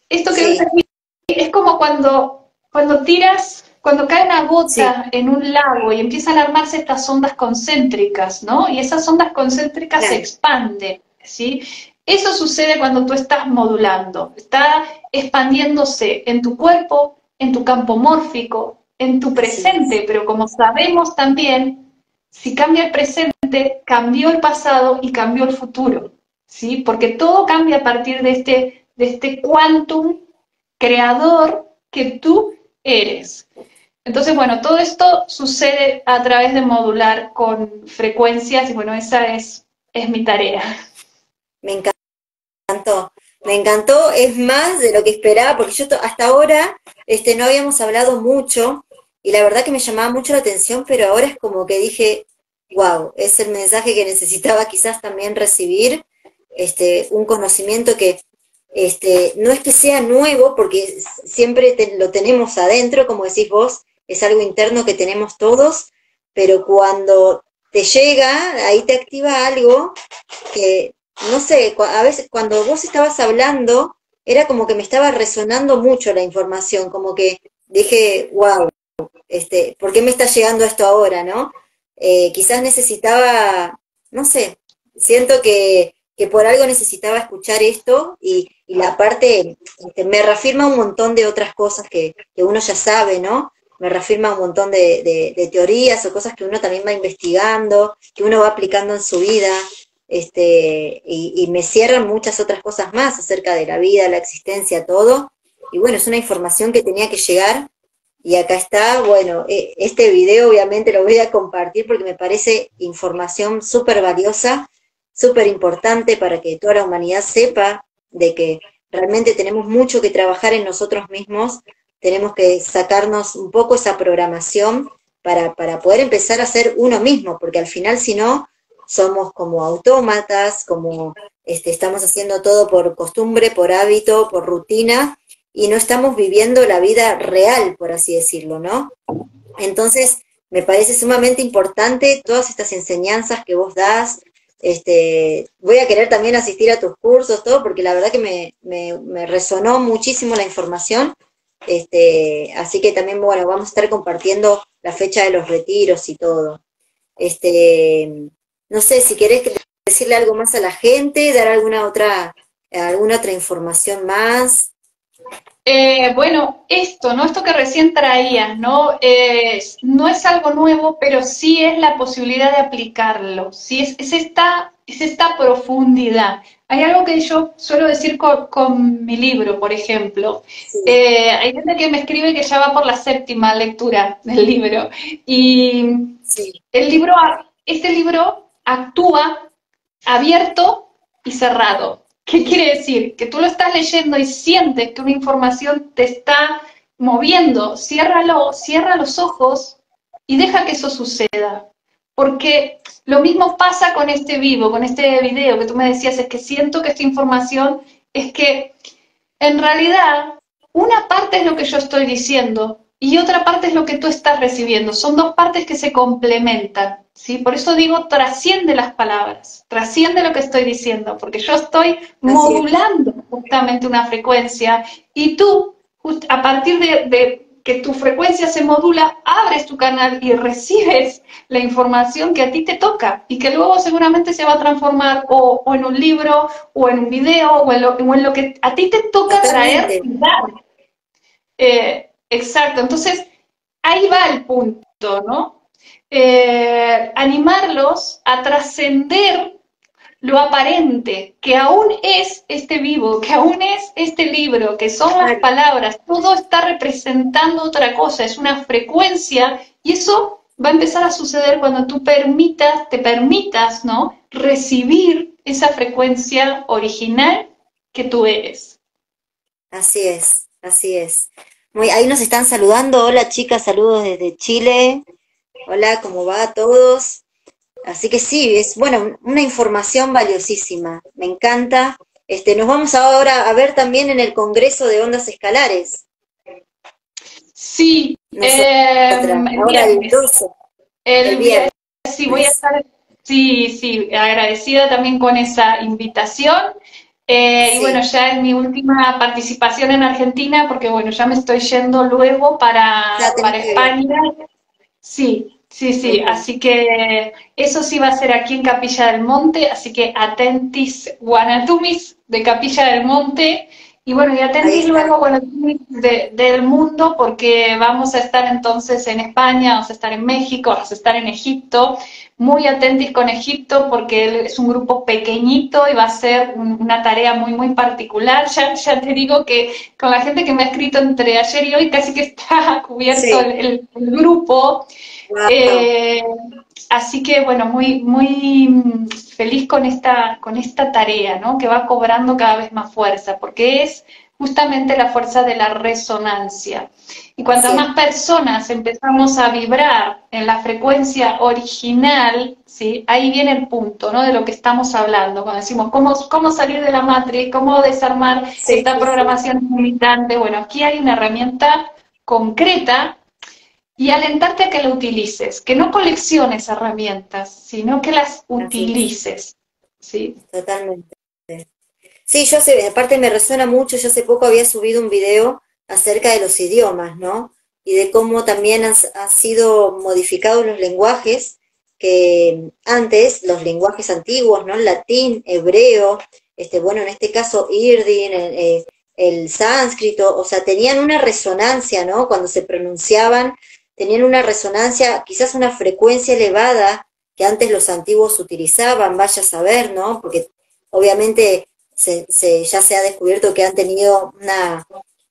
esto que ves aquí, es como cuando, cuando tiras cuando cae una gota en un lago y empiezan a armarse estas ondas concéntricas, ¿no? Y esas ondas concéntricas se expanden, ¿sí? Eso sucede cuando tú estás modulando, está expandiéndose en tu cuerpo, en tu campo mórfico, en tu presente, pero como sabemos también, si cambia el presente, cambió el pasado y cambió el futuro, ¿sí? Porque todo cambia a partir de este, de este quantum creador que tú eres. Entonces, bueno, todo esto sucede a través de modular con frecuencias y bueno, esa es, es mi tarea. Me encantó, me encantó, es más de lo que esperaba, porque yo hasta ahora este, no habíamos hablado mucho y la verdad que me llamaba mucho la atención, pero ahora es como que dije, wow, es el mensaje que necesitaba quizás también recibir, este, un conocimiento que este, no es que sea nuevo, porque siempre lo tenemos adentro, como decís vos, es algo interno que tenemos todos, pero cuando te llega, ahí te activa algo que, no sé, a veces cuando vos estabas hablando, era como que me estaba resonando mucho la información, como que dije, wow, este, ¿por qué me está llegando esto ahora, no? Eh, quizás necesitaba, no sé, siento que, que, por algo necesitaba escuchar esto y, y la parte este, me reafirma un montón de otras cosas que, que uno ya sabe, ¿no? me reafirma un montón de, teorías o cosas que uno también va investigando, que uno va aplicando en su vida, este, y, me cierran muchas otras cosas más acerca de la vida, la existencia, todo. Y bueno, es una información que tenía que llegar. Y acá está, bueno, e, este video obviamente lo voy a compartir porque me parece información súper valiosa, súper importante para que toda la humanidad sepa de que realmente tenemos mucho que trabajar en nosotros mismos tenemos que sacarnos un poco esa programación para, poder empezar a ser uno mismo, porque al final si no, somos como autómatas, como este, estamos haciendo todo por costumbre, por hábito, por rutina, y no estamos viviendo la vida real, por así decirlo, ¿no? Entonces, me parece sumamente importante todas estas enseñanzas que vos das. Este, voy a querer también asistir a tus cursos, todo, porque la verdad que me, me resonó muchísimo la información este, así que también, bueno, vamos a estar compartiendo la fecha de los retiros y todo. Este, no sé, si querés decirle algo más a la gente, dar alguna otra, alguna otra información más. Eh, bueno, esto, ¿no? Esto que recién traías, ¿no? no es algo nuevo, pero sí es la posibilidad de aplicarlo. Sí es, es esta, es esta profundidad. Hay algo que yo suelo decir con, mi libro, por ejemplo. Eh, hay gente que me escribe que ya va por la séptima lectura del libro. Y el libro, este libro actúa abierto y cerrado. ¿Qué quiere decir? Que tú lo estás leyendo y sientes que una información te está moviendo. Ciérralo, cierra los ojos y deja que eso suceda. Porque lo mismo pasa con este vivo, con este video que tú me decías, es que siento que esta información es que en realidad una parte es lo que yo estoy diciendo y otra parte es lo que tú estás recibiendo. Son dos partes que se complementan, ¿sí? Por eso digo, trasciende las palabras, trasciende lo que estoy diciendo, porque yo estoy modulando justamente una frecuencia y tú, a partir de que tu frecuencia se modula, abres tu canal y recibes la información que a ti te toca y que luego seguramente se va a transformar o, en un libro o en un video o en lo, que a ti te toca traer. Eh, exacto, entonces ahí va el punto, ¿no? Eh, animarlos a trascender lo aparente, que aún es este vivo, que aún es este libro, que son las palabras, todo está representando otra cosa, es una frecuencia y eso va a empezar a suceder cuando tú permitas, te permitas, ¿no? Recibir esa frecuencia original que tú eres. Así es, así es. Muy, ahí nos están saludando. Hola chicas, saludos desde Chile. Hola, ¿cómo va a todos? Así que sí, es bueno, una información valiosísima. Me encanta. Este, nos vamos ahora a ver también en el Congreso de Ondas Escalares. Sí, em, ahora el 12. El, viernes. Sí, voy a estar, sí, sí, agradecida también con esa invitación. Eh, y bueno, ya es mi última participación en Argentina, porque bueno, ya me estoy yendo luego para, para España. Sí, Sí, sí, así que eso sí va a ser aquí en Capilla del Monte, así que atentis Guanatumis de Capilla del Monte y bueno, y atentis luego Guanatumis del mundo porque vamos a estar entonces en España, vamos a estar en México, vamos a estar en Egipto, muy atentis con Egipto porque es un grupo pequeñito y va a ser una tarea muy, muy particular. Ya, ya te digo que con la gente que me ha escrito entre ayer y hoy casi que está cubierto el grupo. Eh, así que bueno, muy, muy feliz con esta, con esta tarea, ¿no? Que va cobrando cada vez más fuerza, porque es justamente la fuerza de la resonancia. Y cuantas más personas empezamos a vibrar en la frecuencia original, ¿sí? ahí viene el punto ¿no? de lo que estamos hablando. Cuando decimos cómo, cómo salir de la matriz, cómo desarmar esta programación limitante. Bueno, aquí hay una herramienta concreta y alentarte a que lo utilices, que no colecciones herramientas, sino que las utilices. ¿sí? Totalmente. Sí, yo sé, aparte me resuena mucho, yo hace poco había subido un video acerca de los idiomas, ¿no? Y de cómo también han, sido modificados los lenguajes, que antes, los lenguajes antiguos, ¿no? El latín, hebreo, este, bueno, en este caso Irdin, el, eh, el sánscrito, o sea, tenían una resonancia, ¿no? Cuando se pronunciaban, tenían una resonancia, quizás una frecuencia elevada que antes los antiguos utilizaban, vaya a saber, ¿no? Porque obviamente se, ya se ha descubierto que han tenido una,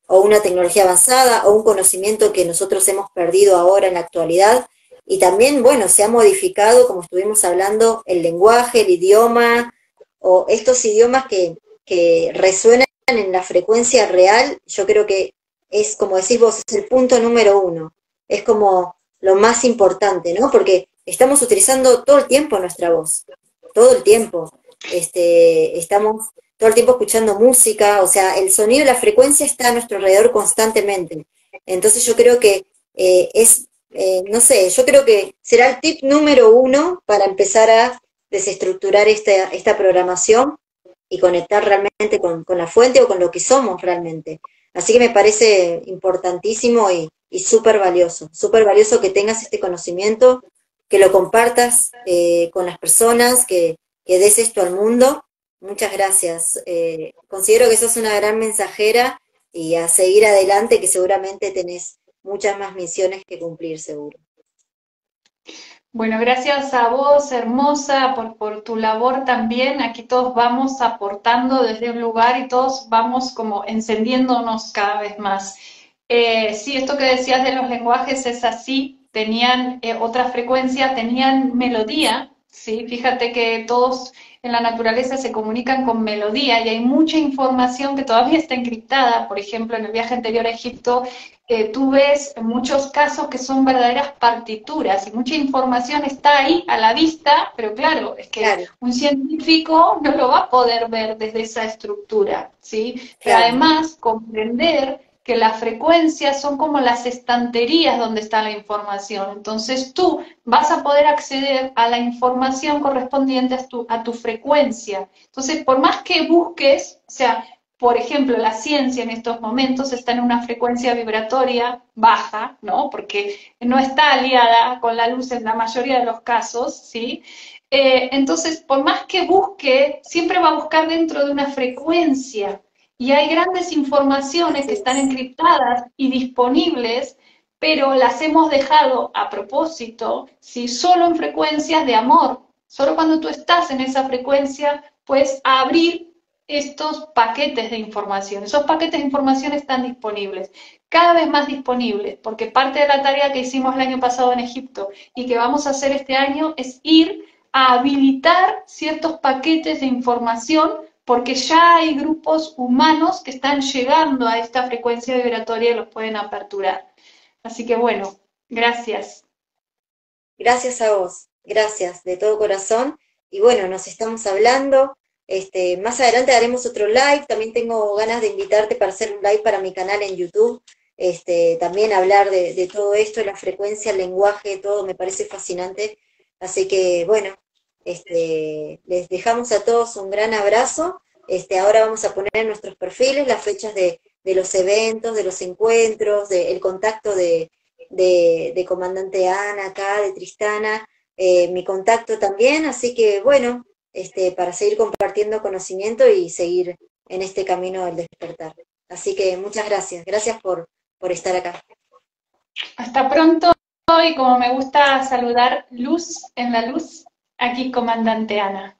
o una tecnología avanzada o un conocimiento que nosotros hemos perdido ahora en la actualidad. Y también, bueno, se ha modificado, como estuvimos hablando, el lenguaje, el idioma, o estos idiomas que, que resuenan en la frecuencia real, yo creo que es, como decís vos, es el punto número uno es como lo más importante, ¿no? Porque estamos utilizando todo el tiempo nuestra voz, todo el tiempo. Este, estamos todo el tiempo escuchando música, o sea, el sonido y la frecuencia está a nuestro alrededor constantemente. Entonces yo creo que eh, es, eh, no sé, yo creo que será el tip número uno para empezar a desestructurar esta, esta programación y conectar realmente con, con la fuente o con lo que somos realmente. Así que me parece importantísimo y, y súper valioso, súper valioso que tengas este conocimiento, que lo compartas eh, con las personas, que, que, des esto al mundo. Muchas gracias. Eh, considero que sos una gran mensajera y a seguir adelante, que seguramente tenés muchas más misiones que cumplir, seguro. Bueno, gracias a vos, hermosa, por, por, tu labor también. Aquí todos vamos aportando desde un lugar y todos vamos como encendiéndonos cada vez más. Eh, sí, esto que decías de los lenguajes es así, tenían eh, otra frecuencia, tenían melodía, ¿sí? Fíjate que todos en la naturaleza se comunican con melodía y hay mucha información que todavía está encriptada. Por ejemplo, en el viaje anterior a Egipto, eh, tú ves muchos casos que son verdaderas partituras y mucha información está ahí a la vista, pero claro, es que un científico no lo va a poder ver desde esa estructura, ¿sí? Que además comprender que las frecuencias son como las estanterías donde está la información. Entonces tú vas a poder acceder a la información correspondiente a tu, a tu frecuencia. Entonces, por más que busques, o sea, por ejemplo, la ciencia en estos momentos está en una frecuencia vibratoria baja, ¿no? Porque no está aliada con la luz en la mayoría de los casos, ¿sí? Eh, entonces, por más que busque, siempre va a buscar dentro de una frecuencia. Y hay grandes informaciones que están encriptadas y disponibles, pero las hemos dejado a propósito, si solo en frecuencias de amor, Solo cuando tú estás en esa frecuencia, puedes abrir estos paquetes de información. Esos paquetes de información están disponibles, cada vez más disponibles, porque parte de la tarea que hicimos el año pasado en Egipto y que vamos a hacer este año es ir a habilitar ciertos paquetes de información porque ya hay grupos humanos que están llegando a esta frecuencia vibratoria y los pueden aperturar. Así que bueno, gracias. Gracias a vos, gracias de todo corazón. Y bueno, nos estamos hablando. Este, más adelante haremos otro live. También tengo ganas de invitarte para hacer un live para mi canal en YouTube. Este, también hablar de, de todo esto, la frecuencia, el lenguaje, todo me parece fascinante. Así que bueno, este, les dejamos a todos un gran abrazo. Este, ahora vamos a poner en nuestros perfiles las fechas de, los eventos, de los encuentros, del contacto de, Comandante Ana acá, de Tristana, eh, mi contacto también, así que bueno, este, para seguir compartiendo conocimiento y seguir en este camino del despertar. Así que muchas gracias, gracias por, por estar acá. Hasta pronto y como me gusta saludar luz en la luz, Aquí, comandante Ana.